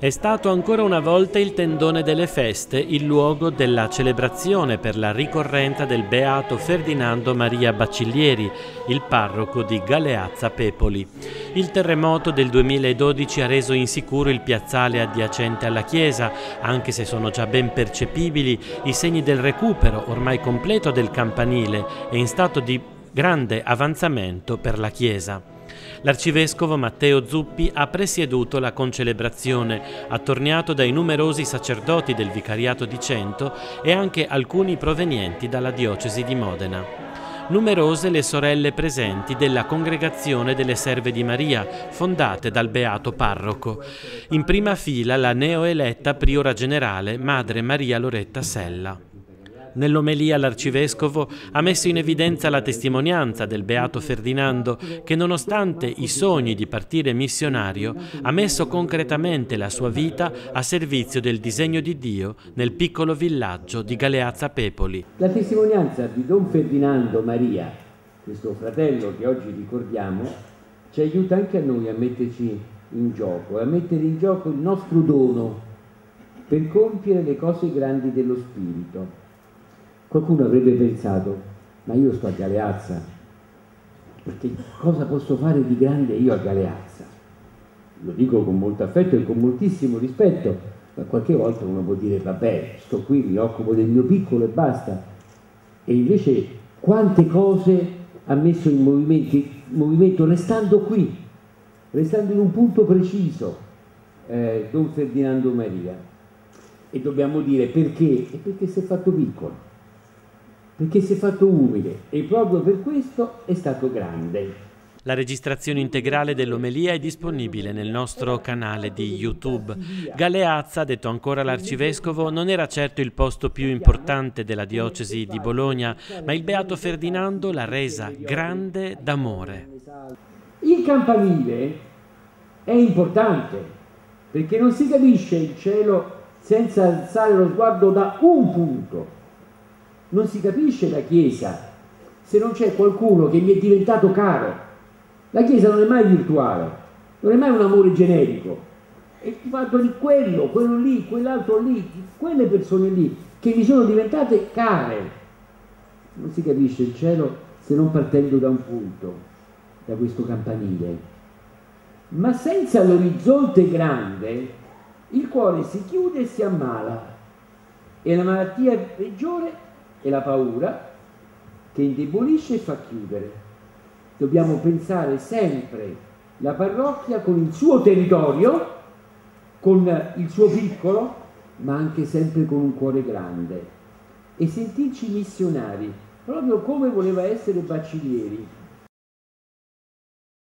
È stato ancora una volta il tendone delle feste il luogo della celebrazione per la ricorrenza del beato Ferdinando Maria Bacciglieri, il parroco di Galeazza Pepoli. Il terremoto del 2012 ha reso insicuro il piazzale adiacente alla chiesa, anche se sono già ben percepibili i segni del recupero ormai completo del campanile e in stato di grande avanzamento per la chiesa. L'arcivescovo Matteo Zuppi ha presieduto la concelebrazione, attorniato dai numerosi sacerdoti del Vicariato di Cento e anche alcuni provenienti dalla diocesi di Modena. Numerose le sorelle presenti della Congregazione delle Serve di Maria, fondate dal beato parroco. In prima fila la neoeletta priora generale Madre Maria Loretta Sella. Nell'omelia l'arcivescovo ha messo in evidenza la testimonianza del beato Ferdinando che nonostante i sogni di partire missionario ha messo concretamente la sua vita a servizio del disegno di Dio nel piccolo villaggio di Galeazza Pepoli. La testimonianza di Don Ferdinando Maria, questo fratello che oggi ricordiamo, ci aiuta anche a noi a metterci in gioco, a mettere in gioco il nostro dono per compiere le cose grandi dello Spirito. Qualcuno avrebbe pensato, ma io sto a Galeazza, perché cosa posso fare di grande io a Galeazza? Lo dico con molto affetto e con moltissimo rispetto, ma qualche volta uno può dire, vabbè, sto qui, mi occupo del mio piccolo e basta. E invece quante cose ha messo in movimento, restando qui, restando in un punto preciso, eh, Don Ferdinando Maria. E dobbiamo dire perché? E perché si è fatto piccolo perché si è fatto umile e proprio per questo è stato grande. La registrazione integrale dell'omelia è disponibile nel nostro canale di YouTube. Galeazza, detto ancora l'arcivescovo, non era certo il posto più importante della diocesi di Bologna, ma il beato Ferdinando l'ha resa grande d'amore. Il campanile è importante perché non si capisce il cielo senza alzare lo sguardo da un punto non si capisce la Chiesa se non c'è qualcuno che gli è diventato caro. La Chiesa non è mai virtuale, non è mai un amore generico. È fatto di quello, quello lì, quell'altro lì, quelle persone lì che mi sono diventate care. Non si capisce il cielo se non partendo da un punto, da questo campanile. Ma senza l'orizzonte grande, il cuore si chiude e si ammala. E la malattia peggiore è la paura che indebolisce e fa chiudere. Dobbiamo pensare sempre la parrocchia con il suo territorio, con il suo piccolo, ma anche sempre con un cuore grande e sentirci missionari, proprio come voleva essere Bacciglieri,